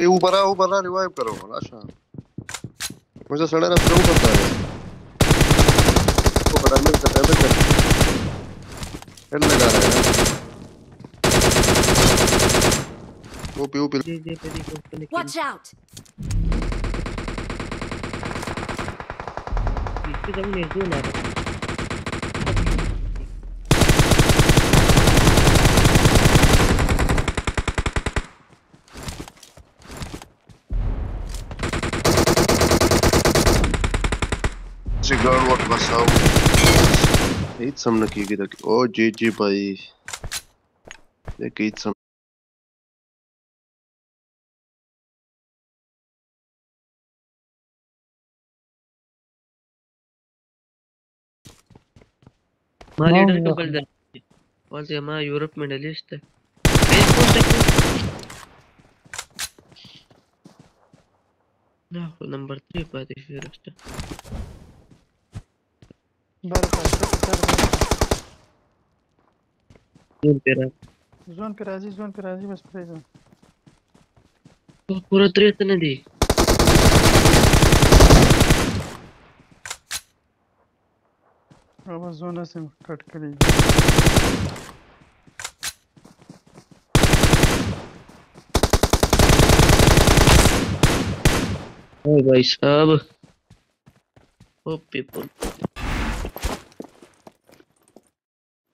ए ऊपर आ ऊपर आ रिवाइव करो अच्छा मुझे सड़ा रास्ते ऊपर रहा है ऊपर डैमेज कर डैमेज कर हेड लगा रहा है यार ओपी ओपी जी जी पे पे Watch out! पीछे जब मेरे को just regard what was out. Eat some nakiki tak. Oh GG bhai. Like eat some. हमारा लीडर को बोल दे बोलते हमारा यूरोप में डलिस्ट है ना नंबर 3 पर दिस फिर उसका बर पर जोन जोन पे राज़ी जोन पे राज़ी बस प्ले जोन तो पूरा त्रेत ने दी अब जोन से कट करी ओ भाई साहब ओ पीपल